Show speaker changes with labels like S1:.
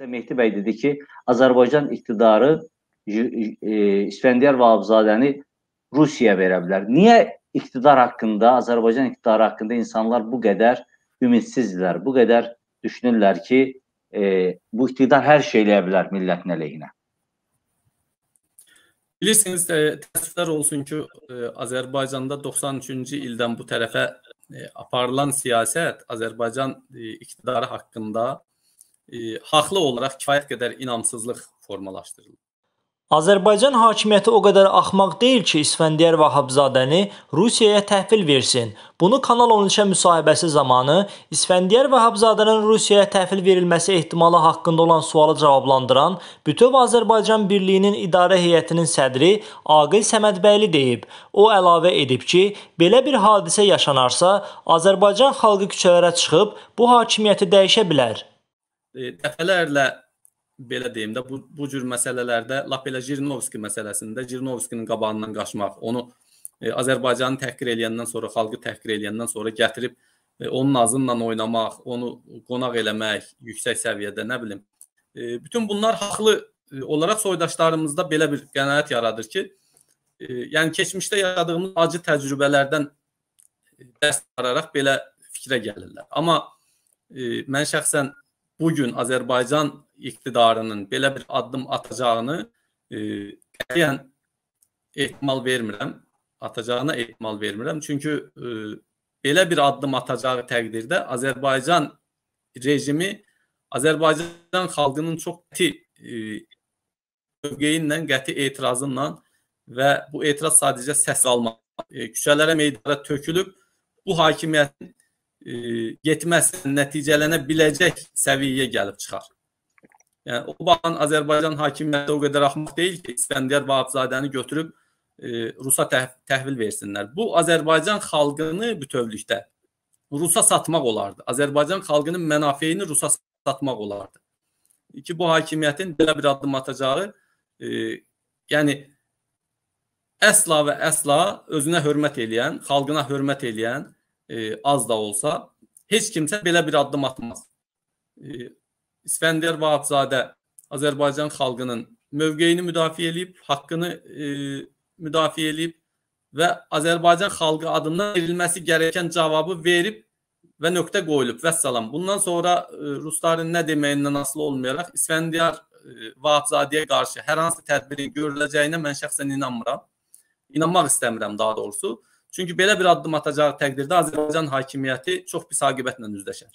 S1: Mehdi bəy dedi ki, Azərbaycan iqtidarı e, İsfəndiyar Vahabzadəni Rusiyaya verə bilər. Niyə iqtidar haqqında, Azərbaycan iqtidarı haqqında insanlar bu qədər ümidsizdirlər, bu qədər düşünürlər ki, e, bu iqtidar hər şey eləyə bilər millətin əleyhinə?
S2: Bilirsiniz, e, təəssüflər olsun ki, e, Azərbaycanda 93-cü ildən bu tərəfə e, aparılan siyasət Azərbaycan iqtidarı haqqında e, haqlı olaraq kifayət qədər inamsızlıq formalaşdırılır.
S3: Azərbaycan hakimiyyəti o qədər axmaq deyil ki, İsfəndiyar Vahabzadəni Rusiyaya təhvil versin. Bunu Kanal 13-ə müsahibəsi zamanı İsfəndiyar Vahabzadənin Rusiyaya təhvil verilməsi ehtimalı haqqında olan sualı cavablandıran Bütöv Azərbaycan Birliyinin idarə heyətinin sədri Aqil Səmədbəyli deyib. O əlavə edib ki, belə bir hadisə yaşanarsa, Azərbaycan xalqı küçələrə çıxıb bu hakimiyyəti dəyişə bilər.
S2: E, dəfələrlə belə deyim də bu bu cür məsələlərdə lap elə Jirinovski məsələsində Jirinovskinin qabağından qaçmaq, onu e, Azərbaycanı təhqir eləyəndən sonra, xalqı təhqir eləyəndən sonra gətirib e, onun azınla oynamaq, onu qonaq eləmək yüksək səviyyədə, nə bilim. E, bütün bunlar haqlı e, olaraq soydaşlarımızda belə bir qənaət yaradır ki, e, yəni keçmişdə yaşadığımız acı təcrübələrdən e, dərs çıxararaq belə fikrə gəlirlər. Amma e, mən şəxsən bu gün Azərbaycan iqtidarının belə bir addım atacağını e, qətiyyən ehtimal vermirəm. Atacağına ehtimal vermirəm. Çünki e, belə bir addım atacağı təqdirdə Azərbaycan rejimi Azərbaycan xalqının çox qəti e, mövqeyi ilə, qəti etirazınla və bu etiraz sadəcə səs almaq, e, küçələrə, meydana tökülüb bu hakimiyyətin e, yetməz nəticələnə biləcək səviyyəyə gəlib çıxar. Yəni o baxan Azərbaycan hakimiyyəti o qədər axmaq deyil ki, İskəndər Vahabzadəni götürüb e, Rusa təh təhvil versinlər. Bu Azərbaycan xalqını bütövlükdə Rusa satmaq olardı. Azərbaycan xalqının mənafeyini Rusa satmaq olardı. Ki bu hakimiyyətin belə bir addım atacağı, e, yəni əsla və əsla özünə hörmət eləyən, xalqına hörmət eləyən e, az da olsa heç kimsə belə bir addım atmaz. E, İskəndər Vahabzadə Azərbaycan xalqının mövqeyini müdafiə edib, haqqını e, müdafiə edib və Azərbaycan xalqı adından verilməsi gərəkən cavabı verib və nöqtə qoyulub. Vəssalam. Bundan sonra e, rusların nə deməyindən asılı olmayaraq İskəndər e, Vahabzadəyə qarşı hər hansı tədbirin görüləcəyinə mən şəxsən inanmıram. İnanmaq istəmirəm daha doğrusu. Çünki belə bir addım atacağı təqdirdə Azərbaycan hakimiyyəti çox pis aqibətlə üzləşər.